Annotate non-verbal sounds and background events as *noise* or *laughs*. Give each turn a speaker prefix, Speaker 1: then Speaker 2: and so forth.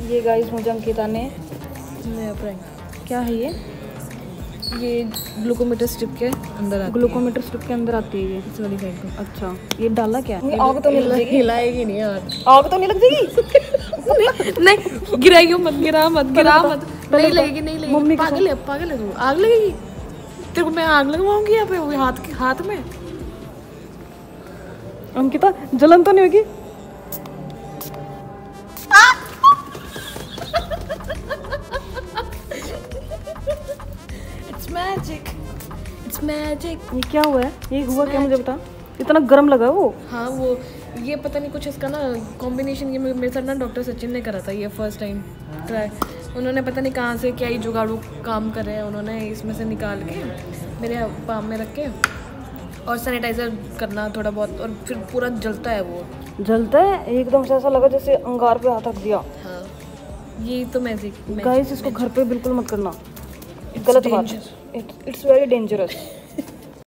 Speaker 1: ये गाइस मुझे अंकिता ने
Speaker 2: नया प्रैंक
Speaker 1: क्या है ये?
Speaker 2: ये ग्लूकोमीटर स्ट्रिप के अंदर आती
Speaker 1: ग्लूकोमीटर स्ट्रिप के अंदर आती है ये।
Speaker 2: इस वाली साइड को
Speaker 1: अच्छा। ये डाला क्या?
Speaker 2: ये
Speaker 1: आग तो नहीं लग
Speaker 2: हिलाएगी नहीं यार।
Speaker 1: आग तो नहीं लग जाएगी? *laughs*
Speaker 2: नहीं गिराइयो मत गिरा मत गिरा मत। नहीं लगेगी नहीं लगेगी।
Speaker 1: मम्मी
Speaker 2: पागल है पागल है तू। आग लगेगी? तेरे को मैं आग लगवाऊँगी यहाँ पे वो हाथ के हाथ में?
Speaker 1: अंकिता जलन तो नहीं होगी?
Speaker 2: मैजिक इट्स मैजिक
Speaker 1: ये क्या हुआ है? ये It's हुआ क्या मुझे बता? इतना गर्म लगा वो?
Speaker 2: हाँ वो ये पता नहीं कुछ इसका ना कॉम्बिनेशन ये मेरे साथ ना डॉक्टर सचिन ने करा था ये फ़र्स्ट टाइम ट्राई उन्होंने पता नहीं कहाँ से क्या ही जुगाड़ू काम कर रहे हैं। उन्होंने इसमें से निकाल के मेरे पाम में रख के और सैनिटाइज़र करना थोड़ा बहुत और फिर पूरा जलता है वो।
Speaker 1: जलता है? एकदम से ऐसा लगा जैसे अंगार पे हाथ रख दिया।
Speaker 2: हाँ ये तो मैजिक
Speaker 1: गाइस इसको घर पे बिल्कुल मत करना। गलत बात it's very dangerous.